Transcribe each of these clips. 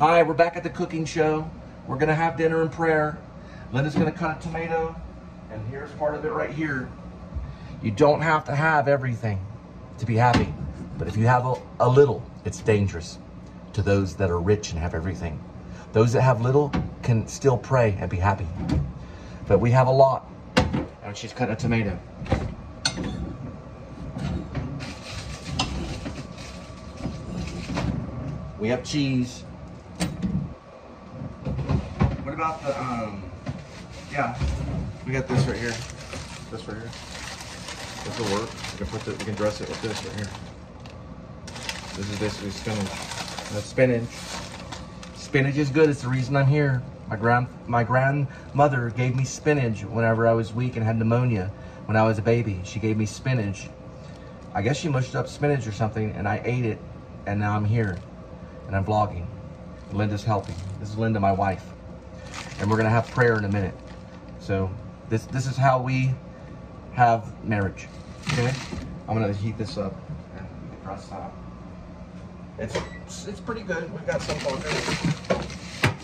Hi, we're back at the cooking show. We're gonna have dinner and prayer. Linda's gonna cut a tomato, and here's part of it right here. You don't have to have everything to be happy, but if you have a, a little, it's dangerous to those that are rich and have everything. Those that have little can still pray and be happy. But we have a lot. And she's cutting a tomato. We have cheese. The um yeah. We got this right here. This right here. This will work. We can put the, we can dress it with this right here. This is basically spinach. That's spinach. Spinach is good. It's the reason I'm here. My grand my grandmother gave me spinach whenever I was weak and had pneumonia when I was a baby. She gave me spinach. I guess she mushed up spinach or something and I ate it and now I'm here and I'm vlogging. Linda's helping. This is Linda, my wife. And we're gonna have prayer in a minute. So this this is how we have marriage. Okay? I'm gonna heat this up and press that. It's it's pretty good. We've got some focus.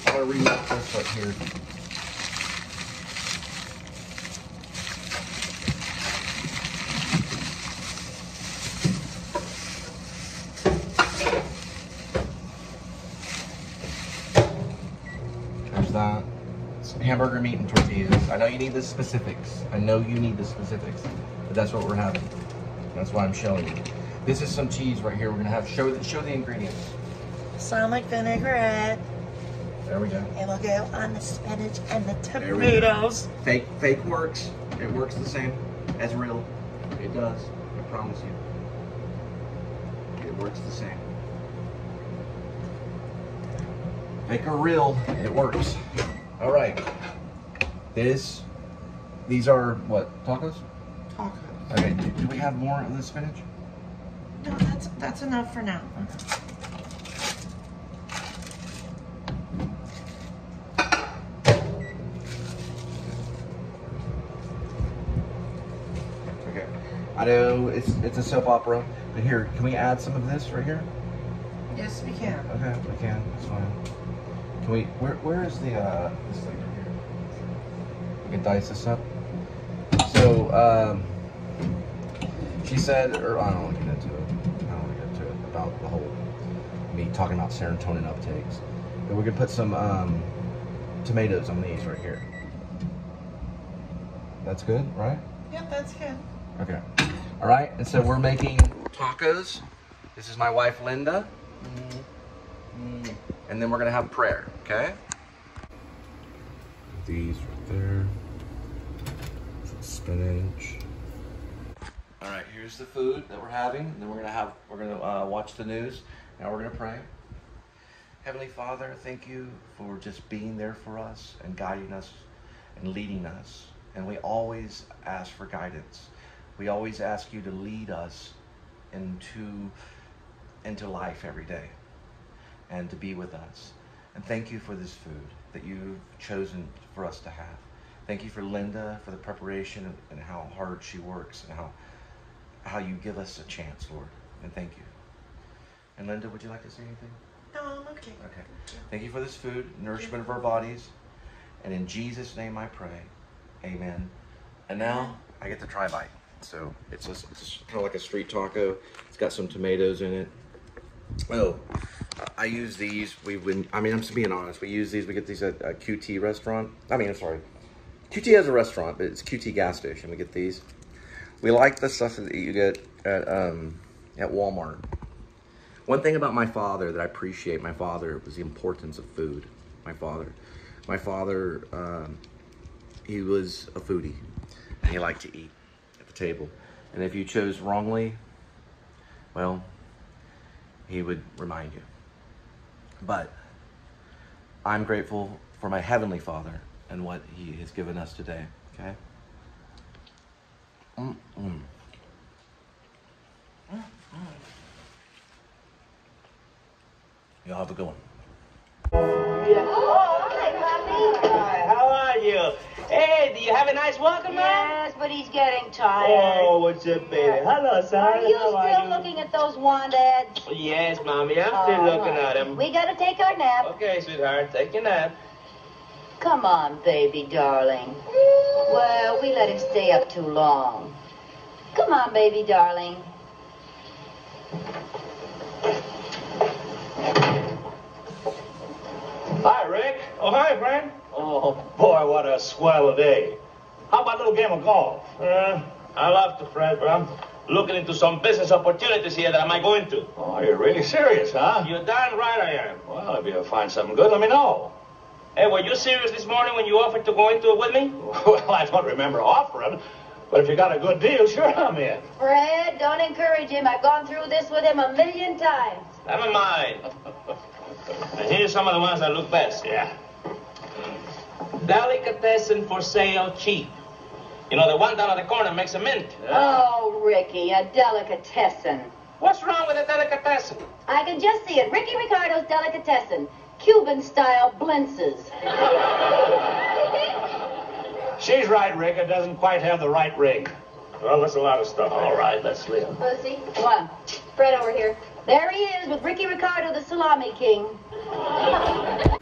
I'm gonna remap this right here. There's that. It's hamburger meat and tortillas. I know you need the specifics. I know you need the specifics, but that's what we're having. That's why I'm showing you. This is some cheese right here. We're gonna have show the show the ingredients. Sonic vinaigrette. There we go. It will go on the spinach and the There we go. tomatoes. Fake fake works. It works the same as real. It does. I promise you. It works the same. Fake or real, it works. All right. This, these are what tacos? Tacos. Okay. Do, do we have more of the spinach? No, that's that's enough for now. Okay. I know it's it's a soap opera, but here, can we add some of this right here? Yes, we can. Okay, we can. That's fine. Can we? Where Where is the uh this thing right here? We can dice this up. So um, she said, or I don't want to get into it. I don't want to get into it about the whole me talking about serotonin uptakes. But we can put some um, tomatoes on these right here. That's good, right? Yep, that's good. Okay. All right, and so we're making tacos. This is my wife, Linda. And then we're gonna have prayer, okay? These right there. Some spinach. All right, here's the food that we're having. And then we're gonna have, we're gonna uh, watch the news. Now we're gonna pray. Heavenly Father, thank you for just being there for us and guiding us and leading us. And we always ask for guidance. We always ask you to lead us into, into life every day and to be with us. And thank you for this food that you've chosen for us to have. Thank you for Linda for the preparation and, how hard she works and how how you give us a chance, Lord. And thank you. And Linda, would you like to say anything? No, I'm okay. Okay. Thank you for this food, nourishment of our bodies. And in Jesus' name I pray. Amen. And now I get to try bite. So it's just, it's kind of like a street taco. It's got some tomatoes in it. Oh, I use these. We would. I mean, I'm just being honest. We use these. We get these at a QT restaurant. I mean, I'm sorry. QT has a restaurant, but it's QT gas station. We get these. We like the stuff that you get at um, at Walmart. One thing about my father that I appreciate, my father, was the importance of food. My father, my father, um, he was a foodie, and he liked to eat at the table. And if you chose wrongly, well, he would remind you. But I'm grateful for my heavenly Father and what He has given us today. Okay. Mm-mm. Y'all have a good one. Hi, how are you? you. Hey, do you have a nice welcome, man? Yes, but he's getting tired. Oh, what's up, baby? Hello, son. Are you How still you? looking at those wand ads? Yes, mommy. I'm still All looking right. at them. We gotta take our nap. Okay, sweetheart. Take your nap. Come on, baby darling. Well, we let him stay up too long. Come on, baby darling. Hi, Rick. Oh, hi, friend. Oh, boy, what a swell day. How about a little game of golf? Uh, I love to, Fred, but I'm looking into some business opportunities here that I might go into. Oh, you're really serious, huh? You're darn right I am. Well, if you find something good, let me know. Hey, were you serious this morning when you offered to go into it with me? Well, I don't remember offering, but if you got a good deal, sure I'm in. Fred, don't encourage him. I've gone through this with him a million times. Never mind. And here's some of the ones that look best. Yeah. Delicatessen for sale cheap. You know, the one down at the corner makes a mint. Oh, Ricky, a delicatessen. What's wrong with a delicatessen? I can just see it. Ricky Ricardo's delicatessen. Cuban style blintzes. She's right, Rick. It doesn't quite have the right rig. Well, that's a lot of stuff. All right, let's live. Pussy. What? Fred over here. There he is with Ricky Ricardo, the salami king.